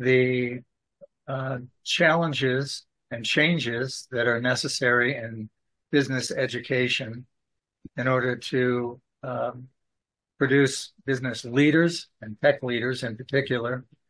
the uh, challenges and changes that are necessary in business education in order to um, produce business leaders and tech leaders in particular